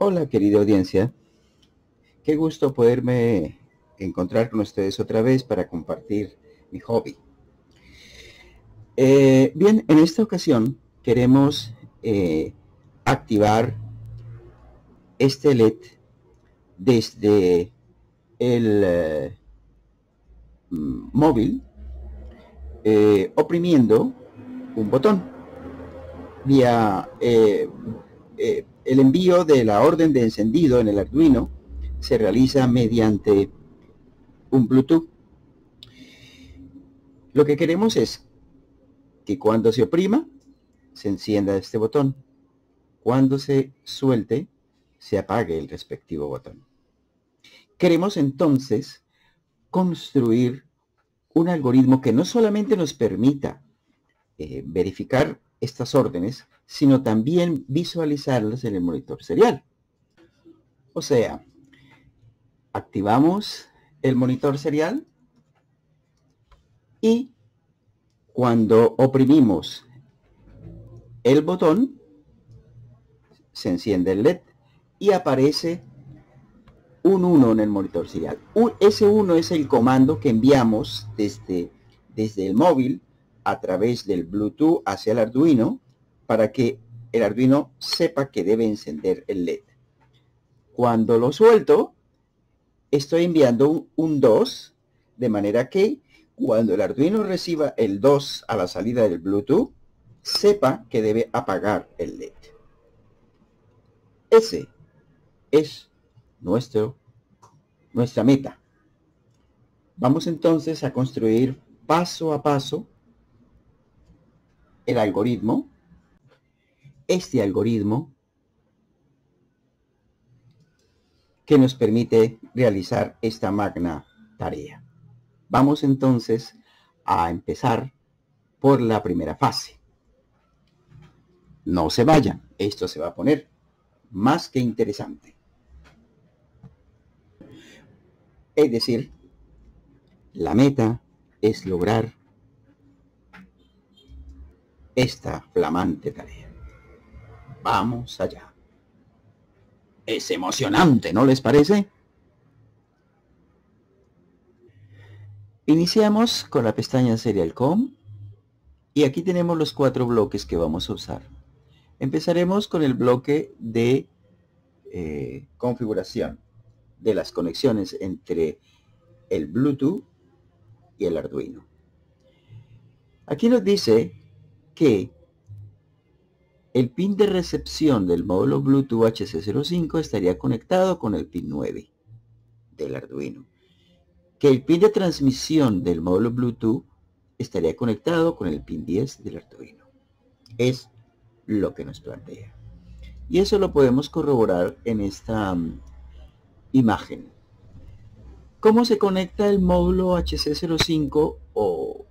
Hola querida audiencia, qué gusto poderme encontrar con ustedes otra vez para compartir mi hobby. Eh, bien, en esta ocasión queremos eh, activar este LED desde el eh, móvil oprimiendo un botón vía el envío de la orden de encendido en el Arduino se realiza mediante un Bluetooth. Lo que queremos es que cuando se oprima, se encienda este botón. Cuando se suelte, se apague el respectivo botón. Queremos entonces construir un algoritmo que no solamente nos permita eh, verificar estas órdenes, sino también visualizarlas en el monitor serial. O sea, activamos el monitor serial y cuando oprimimos el botón, se enciende el LED y aparece un 1 en el monitor serial. ese 1 es el comando que enviamos desde, desde el móvil a través del Bluetooth hacia el Arduino para que el Arduino sepa que debe encender el LED. Cuando lo suelto, estoy enviando un, 2, de manera que cuando el Arduino reciba el 2 a la salida del Bluetooth, sepa que debe apagar el LED. Ese es nuestro, nuestra meta. Vamos entonces a construir paso a paso el algoritmo este algoritmo que nos permite realizar esta magna tarea. Vamos entonces a empezar por la primera fase. No se vayan, esto se va a poner más que interesante. Es decir, la meta es lograr esta flamante tarea. Vamos allá. Es emocionante, ¿no les parece? Iniciamos con la pestaña Serial.com y aquí tenemos los cuatro bloques que vamos a usar. Empezaremos con el bloque de eh, configuración de las conexiones entre el Bluetooth y el Arduino. Aquí nos dice que el pin de recepción del módulo Bluetooth HC05 estaría conectado con el pin 9 del Arduino. Que el pin de transmisión del módulo Bluetooth estaría conectado con el pin 10 del Arduino. Es lo que nos plantea. Y eso lo podemos corroborar en esta mm, imagen. ¿Cómo se conecta el módulo HC05 o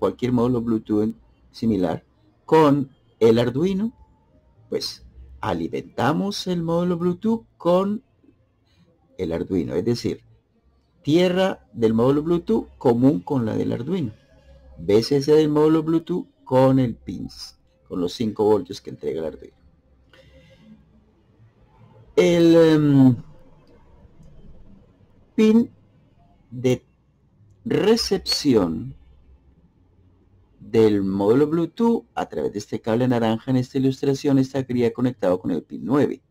cualquier módulo Bluetooth similar con el Arduino, pues alimentamos el módulo Bluetooth con el Arduino, es decir, tierra del módulo Bluetooth común con la del Arduino, BCC del módulo Bluetooth con el pins, con los 5 voltios que entrega el Arduino. El em, pin de recepción del módulo Bluetooth a través de este cable naranja en esta ilustración estaría conectado con el pin 9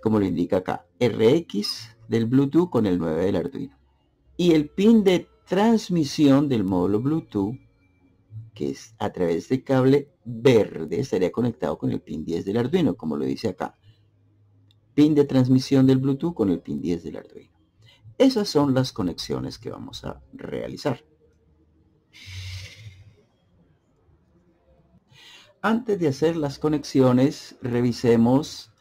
como lo indica acá RX del Bluetooth con el 9 del Arduino. Y el pin de transmisión del módulo Bluetooth que es a través del cable verde estaría conectado con el pin 10 del Arduino como lo dice acá. Pin de transmisión del Bluetooth con el pin 10 del Arduino. Esas son las conexiones que vamos a realizar Antes de hacer las conexiones, revisemos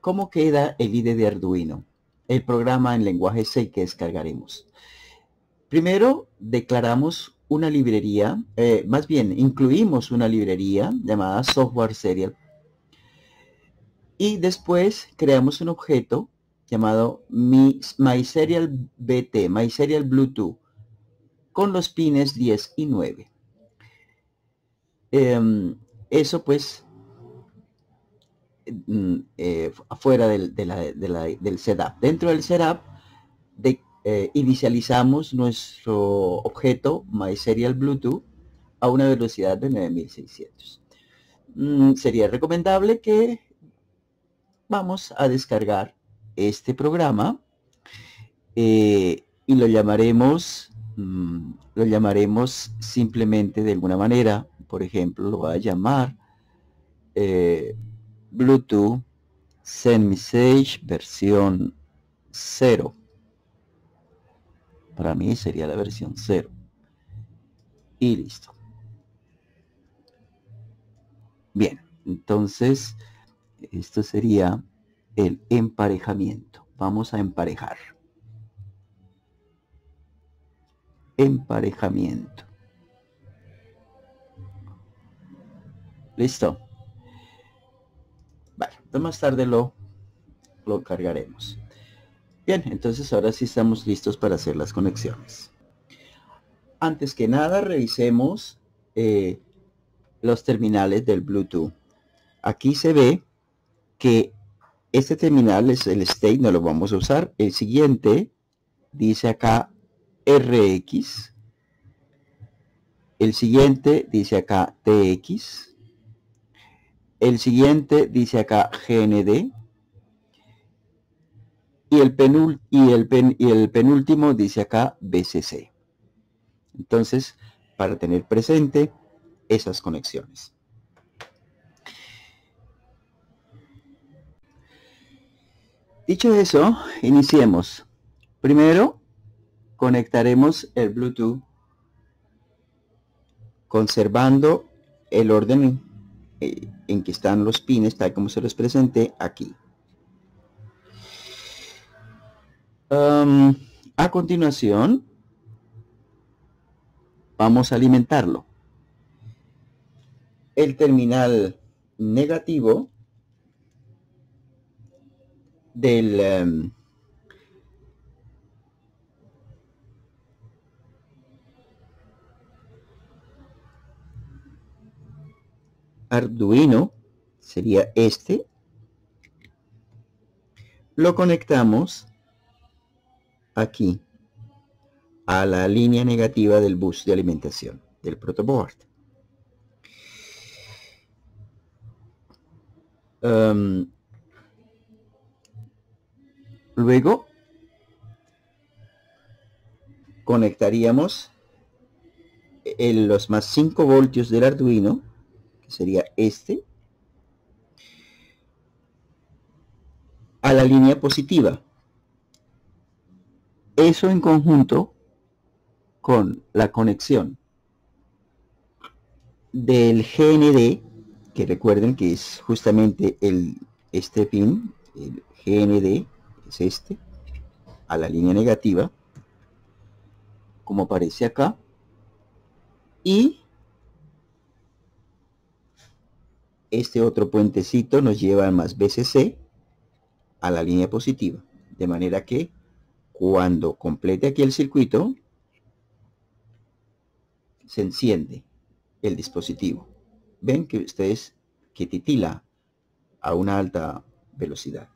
cómo queda el IDE de Arduino, el programa en lenguaje C que descargaremos. Primero, declaramos una librería, eh, más bien, incluimos una librería llamada Software Serial. Y después creamos un objeto llamado MySerialBT, MySerialBluetooth, con los pines 10 y 9. Em, eso pues mm, eh, afuera del, del setup. Dentro del setup de, eh, inicializamos nuestro objeto MySerial Bluetooth a una velocidad de 9600. Mm, sería recomendable que vamos a descargar este programa eh, y lo llamaremos mm, lo llamaremos simplemente de alguna manera por ejemplo lo va a llamar eh, Bluetooth Send Message versión 0 para mí sería la versión 0 y listo bien entonces esto sería el emparejamiento. Vamos a emparejar. Emparejamiento. Listo. Vale, más tarde lo, lo cargaremos. Bien, entonces ahora sí estamos listos para hacer las conexiones. Antes que nada, revisemos eh, los terminales del Bluetooth. Aquí se ve que este terminal es el state, no lo vamos a usar. El siguiente dice acá RX. El siguiente dice acá TX. El siguiente dice acá GND. Y el, y el, pen y el penúltimo dice acá BCC. Entonces, para tener presente esas conexiones. Dicho eso, iniciemos. Primero, conectaremos el Bluetooth conservando el orden eh, en que están los pines, tal como se los presenté aquí. a continuación, vamos a alimentarlo. El terminal negativo del em, Arduino sería este lo conectamos aquí a la línea negativa del bus de alimentación del protoboard. Um, Luego conectaríamos los más 5 voltios del Arduino, sería este, a la línea positiva. Eso en conjunto con la conexión del GND, que recuerden que es justamente el, este pin, el GND, es este, a la línea negativa, como aparece acá, y este otro puentecito nos lleva más BCC a la línea positiva, de manera que cuando complete aquí el circuito, se enciende el dispositivo. Ven que ustedes que titila a una alta velocidad.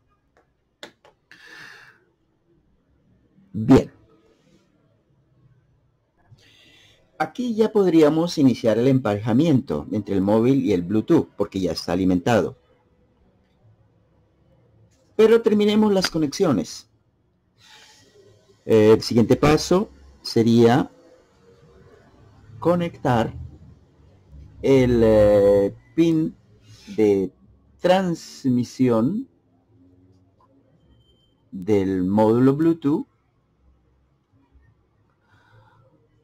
Bien. Aquí ya podríamos iniciar el emparejamiento entre el móvil y el Bluetooth, porque ya está alimentado. Pero terminemos las conexiones. El siguiente paso sería conectar el eh, pin de transmisión del módulo Bluetooth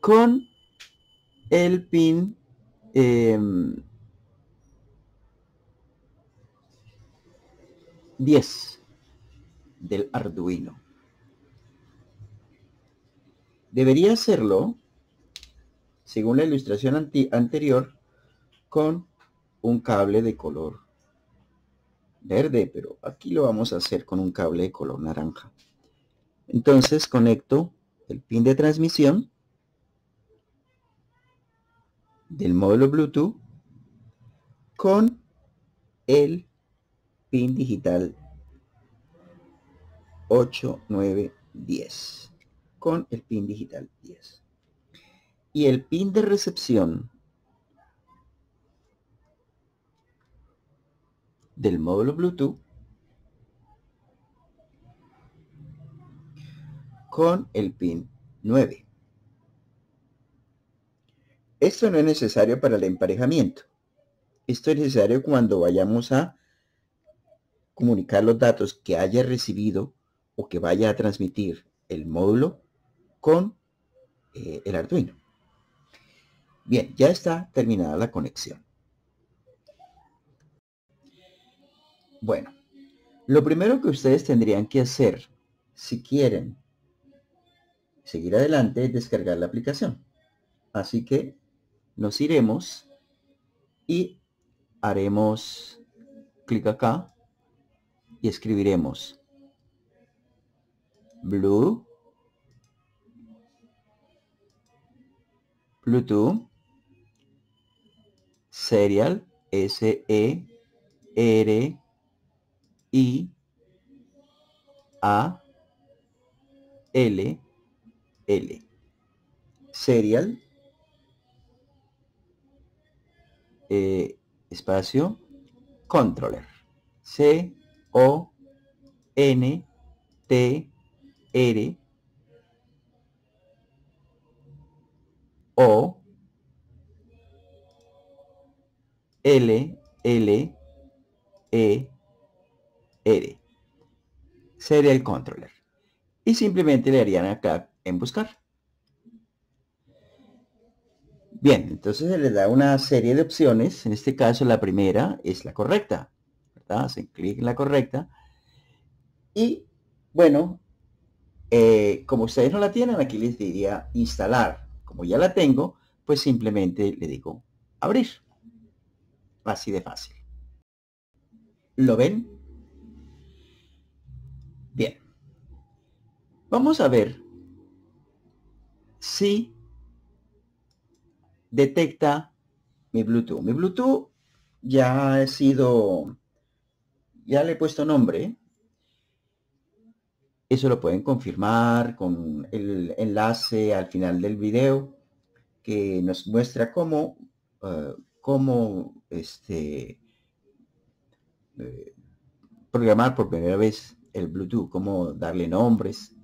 con el pin 10 em, del Arduino. Debería hacerlo, según la ilustración anterior, con un cable de color verde, pero aquí lo vamos a hacer con un cable de color naranja. Entonces conecto el pin de transmisión del módulo Bluetooth con el pin digital 8, 9, 10 con el pin digital 10. Y el pin de recepción del módulo Bluetooth con el pin 9. Esto no es necesario para el emparejamiento. Esto es necesario cuando vayamos a comunicar los datos que haya recibido o que vaya a transmitir el módulo con eh, el Arduino. Bien, ya está terminada la conexión. Bueno, lo primero que ustedes tendrían que hacer si quieren seguir adelante es descargar la aplicación. Así que nos iremos y haremos clic acá y escribiremos Blue Bluetooth Serial S E R I A L L. Serial eh, espacio controller. C O N T R O L L E R. Serial Controller. Y simplemente le harían acá en buscar. Bien, entonces se le da una serie de opciones. En este caso la primera es la correcta. Hacen clic en la correcta. Y bueno, eh, como ustedes no la tienen, aquí les diría instalar. Como ya la tengo, pues simplemente le digo abrir. Así de fácil. ¿Lo ven? Bien. Vamos a ver si detecta mi Bluetooth. Mi Bluetooth ya ha sido, ya le he puesto nombre. Eso lo pueden confirmar con el enlace al final del video que nos muestra cómo, eh, cómo este, eh, programar por primera vez el Bluetooth, cómo darle nombres,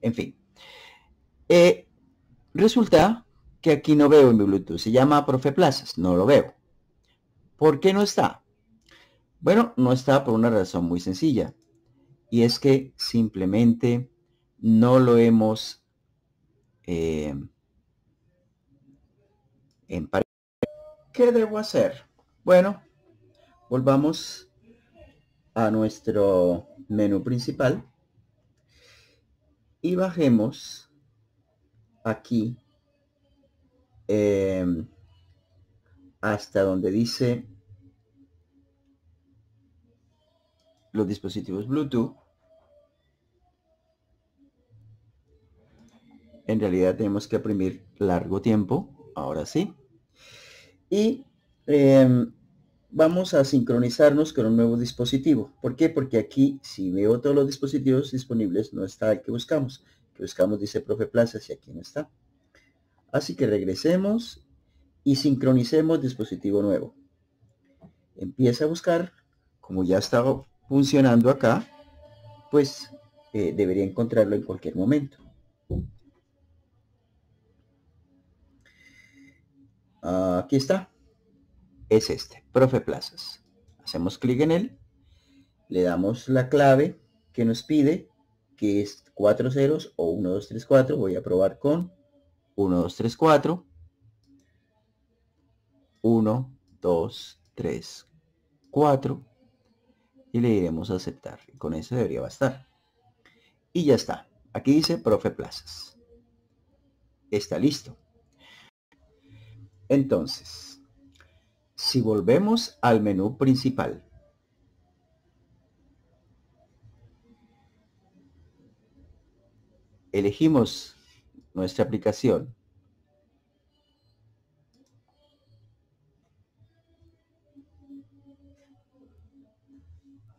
en fin. Eh, resulta que aquí no veo en mi Bluetooth. Se llama Profe Plazas. No lo veo. ¿Por qué no está? Bueno, no está por una razón muy sencilla. Y es que simplemente no lo hemos eh, ¿Qué debo hacer? Bueno, volvamos a nuestro menú principal y bajemos aquí Em, hasta donde dice los dispositivos Bluetooth. En realidad tenemos que oprimir largo tiempo, ahora sí. Y em, vamos a sincronizarnos con un nuevo dispositivo. ¿Por qué? Porque aquí, si veo todos los dispositivos disponibles, no está el que buscamos. Que buscamos dice Profe Plaza, y aquí no está. Así que regresemos y sincronicemos dispositivo nuevo. Empieza a buscar, como ya estaba funcionando acá, pues eh, debería encontrarlo en cualquier momento. Aquí está. Es este, Profe Plazas. Hacemos clic en él. Le damos la clave que nos pide, que es cuatro ceros o 1, 2, 3, 4. Voy a probar con 1, 2, 3, 4. 1, 2, 3, 4. Y le iremos a aceptar. Y con eso debería bastar. Y ya está. Aquí dice Profe Plazas. Está listo. Entonces, si volvemos al menú principal, elegimos nuestra aplicación.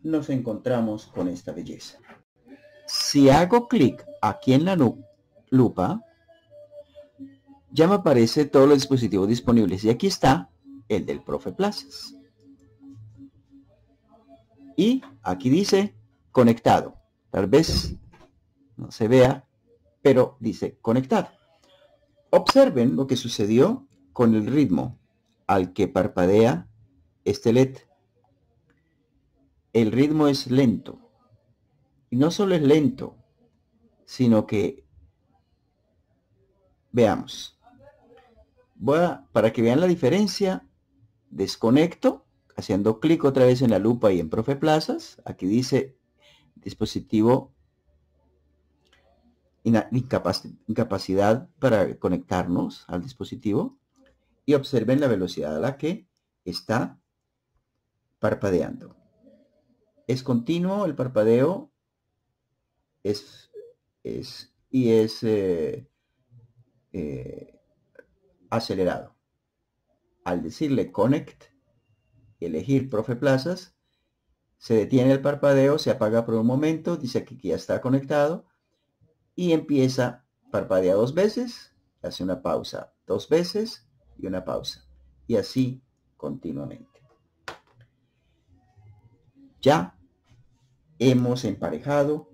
nos encontramos con esta belleza. Si hago clic aquí en la lupa, ya me aparece todos los dispositivos disponibles y aquí está el del Profe Plazas. Y aquí dice conectado. Tal vez no se vea, pero dice conectado. Observen lo que sucedió con el ritmo al que parpadea este LED. El ritmo es lento. Y no solo es lento, sino que, veamos, voy a, para que vean la diferencia, desconecto, haciendo clic otra vez en la lupa y en Profe Plazas. Aquí dice dispositivo incapacidad para conectarnos al dispositivo y observen la velocidad a la que está parpadeando. Es continuo el parpadeo es, es y es eh, eh, acelerado. Al decirle connect elegir profe plazas, se detiene el parpadeo, se apaga por un momento, dice que ya está conectado y empieza, parpadea dos veces, hace una pausa dos veces y una pausa. Y así continuamente. Ya hemos emparejado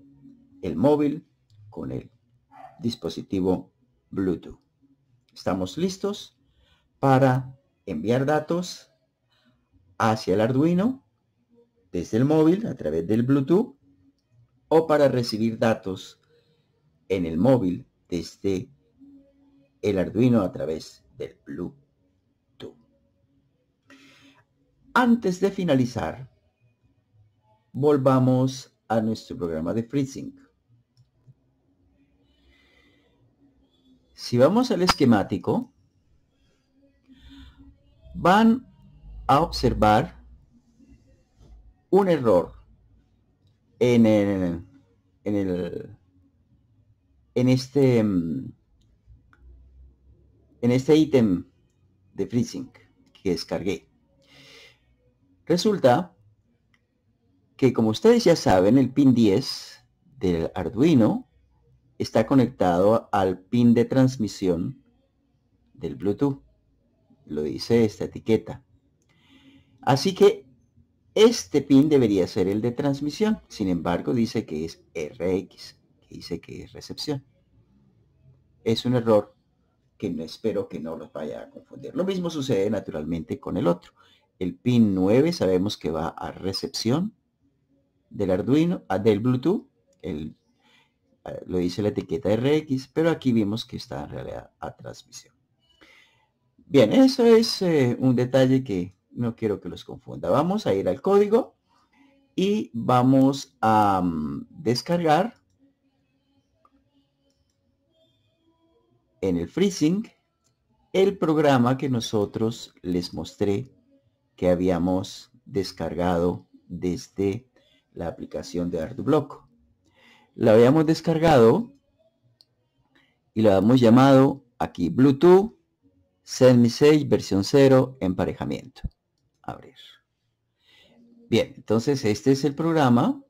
el móvil con el dispositivo Bluetooth. Estamos listos para enviar datos hacia el Arduino desde el móvil a través del Bluetooth o para recibir datos en el móvil desde el Arduino a través del Bluetooth. Antes de finalizar, volvamos a nuestro programa de FreeSync. Si vamos al esquemático, van a observar un error en el, en el en este en este ítem de FreeSync que descargué. Resulta que como ustedes ya saben, el pin 10 del Arduino está conectado al pin de transmisión del Bluetooth. Lo dice esta etiqueta. Así que este pin debería ser el de transmisión. Sin embargo, dice que es RX dice que es recepción. Es un error que no espero que no los vaya a confundir. Lo mismo sucede naturalmente con el otro. El pin 9 sabemos que va a recepción del Arduino, a, del Bluetooth. El, lo dice la etiqueta RX, pero aquí vimos que está en realidad a transmisión. Bien, eso es eh, un detalle que no quiero que los confunda. Vamos a ir al código y vamos a mm, descargar en el FreeSync el programa que nosotros les mostré que habíamos descargado desde la aplicación de ArduBlock. Lo habíamos descargado y lo habíamos llamado aquí Bluetooth Send 6 versión 0 emparejamiento. Abrir. Bien, entonces este es el programa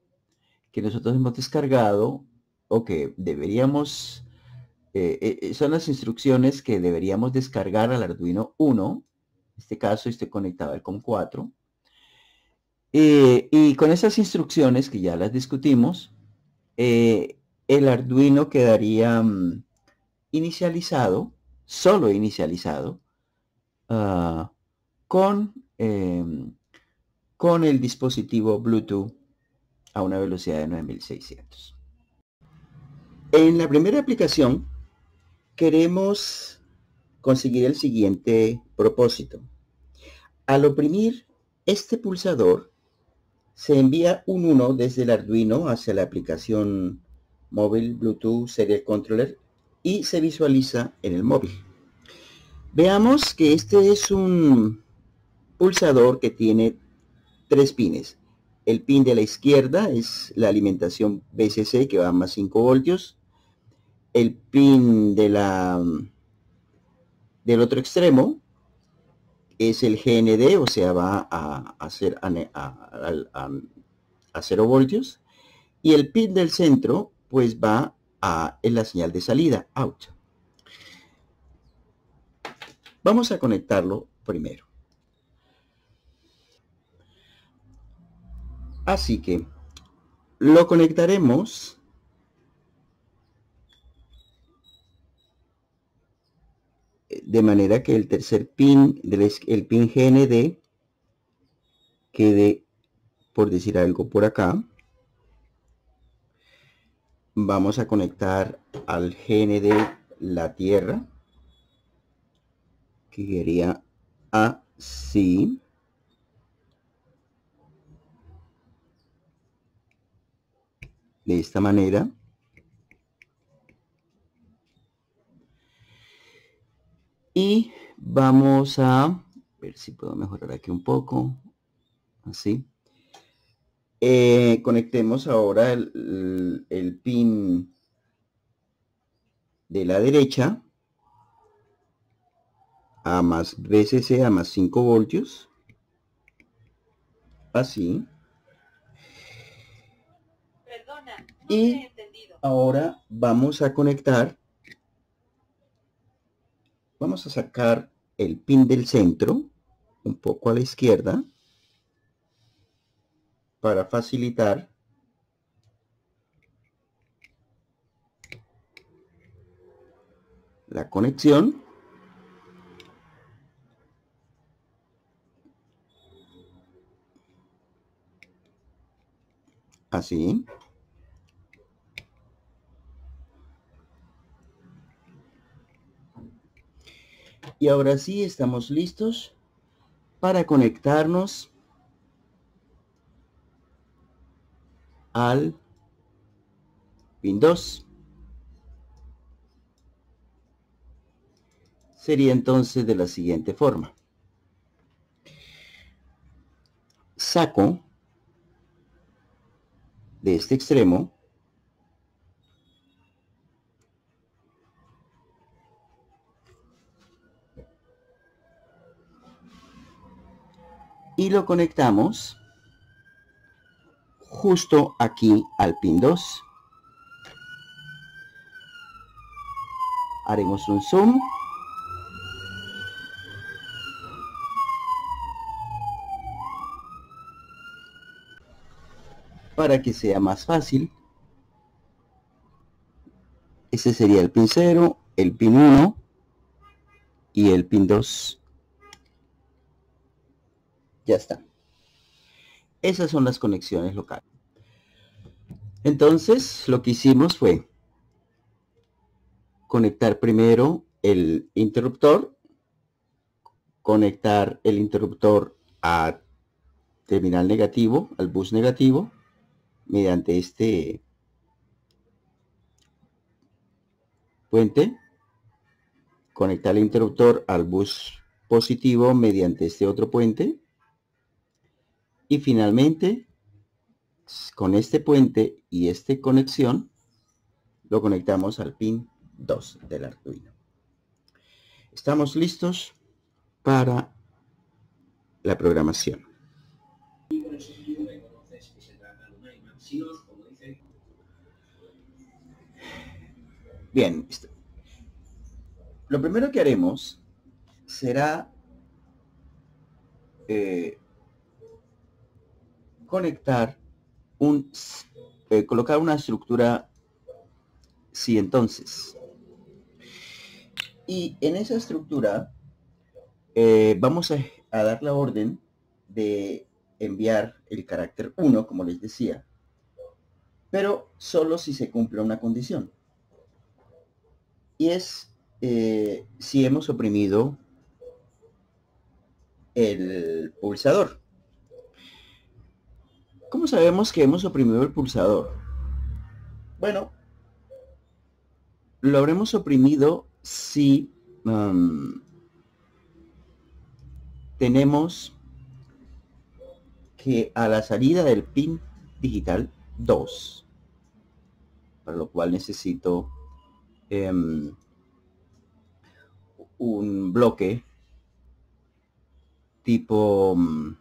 que nosotros hemos descargado o que deberíamos eh, eh, son las instrucciones que deberíamos descargar al Arduino 1. En este caso estoy conectado al COM4. Eh, y con esas instrucciones que ya las discutimos, el Arduino quedaría mm, inicializado, solo inicializado, ah, con, con el dispositivo Bluetooth a una velocidad de 9600. En la primera aplicación queremos conseguir el siguiente propósito. Al oprimir este pulsador, se envía un 1 desde el Arduino hacia la aplicación móvil Bluetooth Serial Controller y se visualiza en el móvil. Veamos que este es un pulsador que tiene tres pines. El pin de la izquierda es la alimentación BCC que va a más 5 voltios el pin de la del otro extremo es el GND, o sea, va a hacer a, a 0 voltios y el pin del centro pues va a en la señal de salida, out. Vamos a conectarlo primero. Así que lo conectaremos de manera que el tercer pin, el pin GND, quede, por decir algo, por acá. Vamos a conectar al GND la Tierra, que quería así. De esta manera. Y vamos a ver si puedo mejorar aquí un poco. Así. Eh, conectemos ahora el, el, pin de la derecha a más VCC a más 5 voltios. Así. y ahora vamos a conectar vamos a sacar el pin del centro un poco a la izquierda para facilitar la conexión. Así Y ahora sí estamos listos para conectarnos al pin 2. Sería entonces de la siguiente forma. Saco de este extremo y lo conectamos justo aquí al pin 2. Haremos un zoom. Para que sea más fácil. Ese sería el pin 0, el pin 1 y el pin 2 ya está. Esas son las conexiones locales. Entonces, lo que hicimos fue conectar primero el interruptor, conectar el interruptor a terminal negativo, al bus negativo, mediante este puente, conectar el interruptor al bus positivo mediante este otro puente, y finalmente, con este puente y esta conexión, lo conectamos al pin 2 del Arduino. Estamos listos para la programación. Bien, lo primero que haremos será eh, conectar un, eh, colocar una estructura si entonces. Y en esa estructura eh, vamos a, a, dar la orden de enviar el carácter 1, como les decía, pero solo si se cumple una condición. Y es eh, si hemos oprimido el pulsador. ¿Cómo sabemos que hemos oprimido el pulsador? Bueno, lo habremos oprimido si um, tenemos que a la salida del pin digital 2, para lo cual necesito em, un bloque tipo um,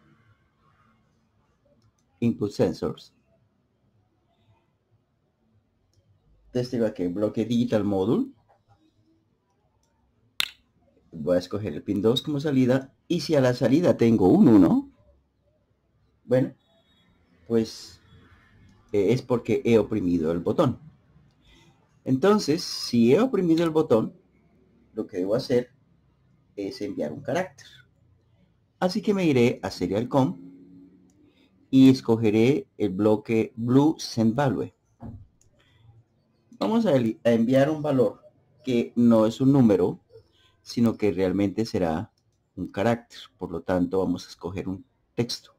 input sensors. Desde aquí, bloque digital module. Voy a escoger el pin 2 como salida. Y si a la salida tengo un 1, bueno, pues eh, es porque he oprimido el botón. Entonces, si he oprimido el botón, lo que debo hacer es enviar un carácter. Así que me iré a serial.com y escogeré el bloque Blue Send Value. Vamos a, enviar un valor que no es un número, sino que realmente será un carácter. Por lo tanto, vamos a escoger un texto,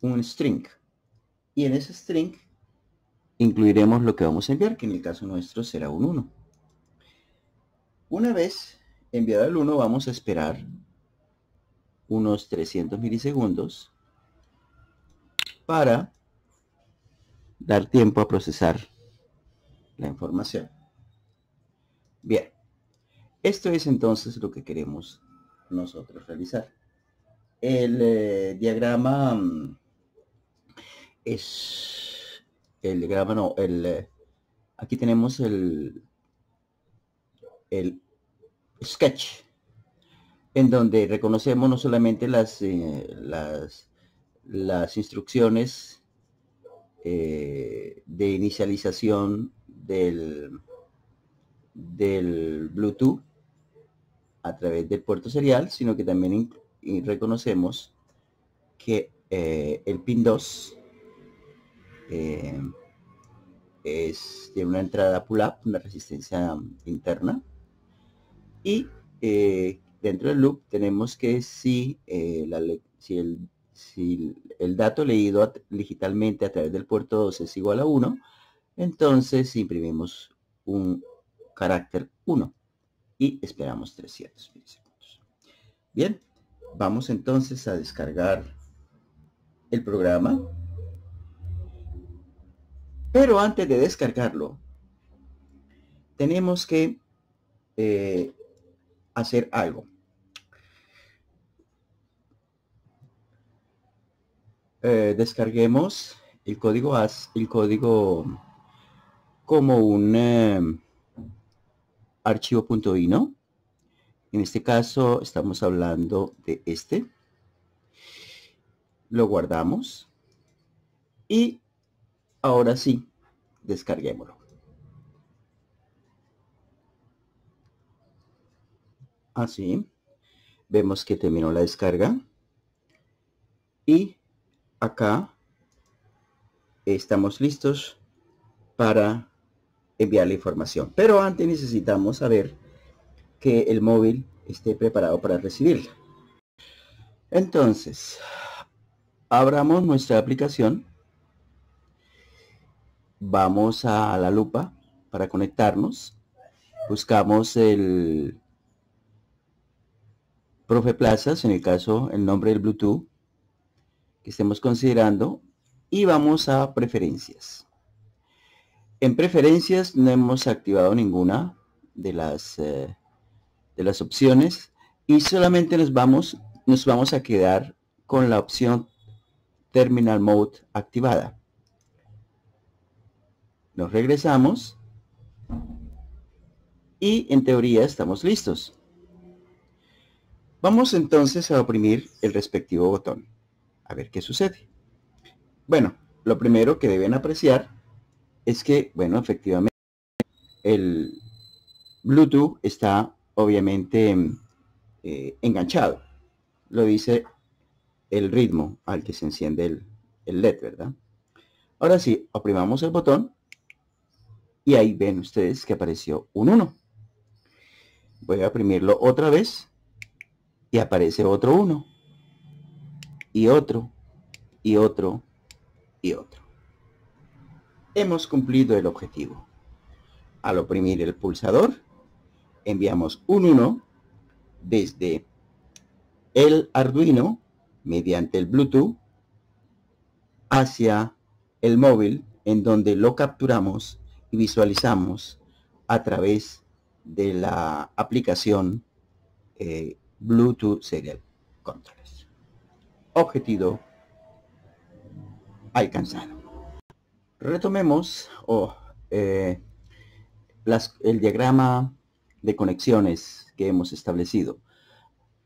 un string. Y en ese string incluiremos lo que vamos a enviar, que en el caso nuestro será un 1. Una vez enviado el 1, vamos a esperar unos 300 milisegundos para dar tiempo a procesar la información. Bien, esto es entonces lo que queremos nosotros realizar. El eh, diagrama mm, es el diagrama no, el eh, aquí tenemos el el sketch en donde reconocemos no solamente las eh, las las instrucciones de inicialización del, del Bluetooth a través del puerto serial, sino que también reconocemos que eh, el pin 2 eh, es, tiene una entrada pull-up, una resistencia interna. Y eh, dentro del loop tenemos que si, la, si, el, si el dato leído digitalmente a través del puerto 2 es igual a 1, entonces imprimimos un carácter 1 y esperamos 300 milisegundos. Bien, vamos entonces a descargar el programa. Pero antes de descargarlo, tenemos que eh, hacer algo. Eh, descarguemos el código AS, el código como un eh, archivo .ino. En este caso estamos hablando de este. Lo guardamos. Y ahora sí, descarguémoslo. Así. Vemos que terminó la descarga. Y acá estamos listos para enviar la información. Pero antes necesitamos saber que el móvil esté preparado para recibirla. Entonces, abramos nuestra aplicación. Vamos a la lupa para conectarnos. Buscamos el Profe Plazas, en el caso, el nombre del Bluetooth estemos considerando. Y vamos a preferencias. En preferencias no hemos activado ninguna de las, eh, de las opciones y solamente nos vamos, nos vamos a quedar con la opción Terminal Mode activada. Nos regresamos y en teoría estamos listos. Vamos entonces a oprimir el respectivo botón. A ver qué sucede. Bueno, lo primero que deben apreciar es que, bueno, efectivamente, el Bluetooth está obviamente eh, enganchado. Lo dice el ritmo al que se enciende el, el LED, ¿verdad? Ahora sí, oprimamos el botón y ahí ven ustedes que apareció un 1. Voy a oprimirlo otra vez y aparece otro 1. Y otro, y otro, y otro hemos cumplido el objetivo. Al oprimir el pulsador, enviamos un 1 desde el Arduino mediante el Bluetooth hacia el móvil en donde lo capturamos y visualizamos a través de la aplicación eh, Bluetooth Serial Controllers. Objetivo alcanzado. Retomemos eh, el diagrama de conexiones que hemos establecido.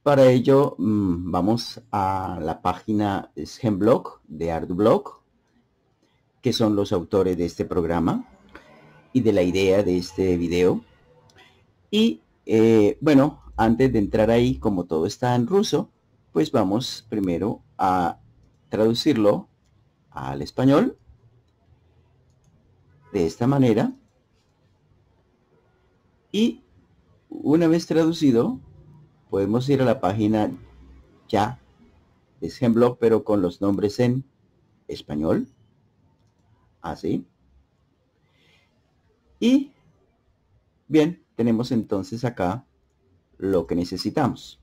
Para ello mm, vamos a la página Sgenblock de ArduBlock, que son los autores de este programa y de la idea de este video. Y eh, bueno, antes de entrar ahí, como todo está en ruso, pues vamos primero a traducirlo al español de esta manera. Y una vez traducido, podemos ir a la página ya de Sgenblock, pero con los nombres en español. Así. Y bien, tenemos entonces acá lo que necesitamos.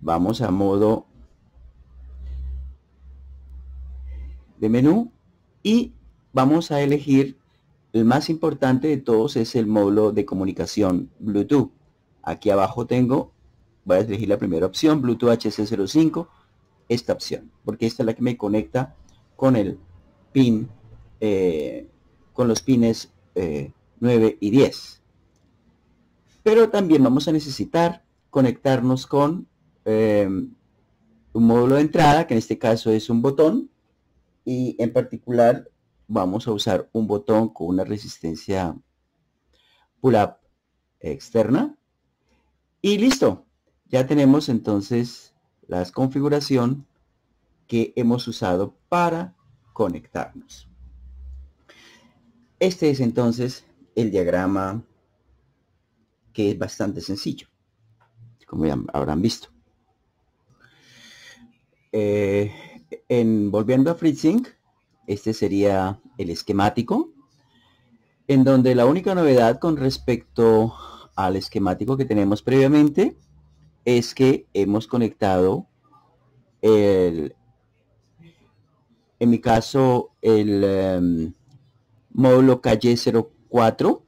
Vamos a modo de menú y vamos a elegir el más importante de todos es el módulo de comunicación Bluetooth. Aquí abajo tengo, voy a elegir la primera opción, Bluetooth HC05, esta opción, porque esta es la que me conecta con el pin, eh, con los pines 9 eh, y 10. Pero también vamos a necesitar conectarnos con eh, un módulo de entrada, que en este caso es un botón, y en particular vamos a usar un botón con una resistencia pull-up externa. Y listo. Ya tenemos entonces la configuración que hemos usado para conectarnos. Este es entonces el diagrama que es bastante sencillo, como ya habrán visto. Eh, en, volviendo a FreeSync, este sería el esquemático, en donde la única novedad con respecto al esquemático que tenemos previamente es que hemos conectado el, en mi caso, el em, módulo calle 04,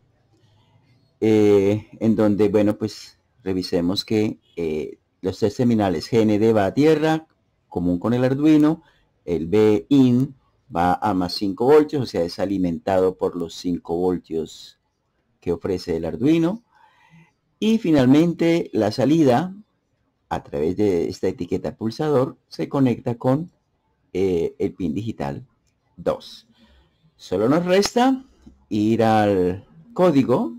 eh, en donde, bueno, pues revisemos que eh, los tres terminales GND va a tierra, común con el Arduino, el B-IN va a más 5 voltios, o sea, es alimentado por los 5 voltios que ofrece el Arduino. Y finalmente la salida, a través de esta etiqueta pulsador, se conecta con eh, el pin digital 2. Solo nos resta ir al código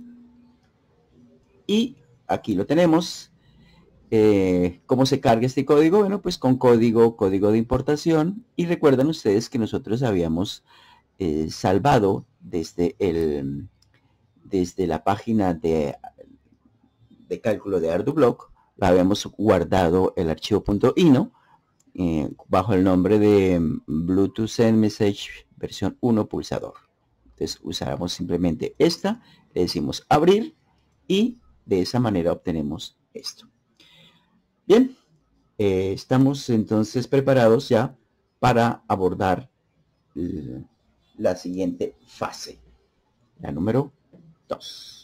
y aquí lo tenemos. Eh, ¿Cómo se carga este código? Bueno, pues con código, código de importación. Y recuerdan ustedes que nosotros habíamos eh, salvado desde, el, desde la página de, de cálculo de ArduBlock, habíamos guardado el archivo .ino eh, bajo el nombre de Bluetooth Send Message versión 1 pulsador. Entonces usamos simplemente esta, le decimos abrir y de esa manera obtenemos esto. Bien, eh, estamos entonces preparados ya para abordar la siguiente fase, la número 2.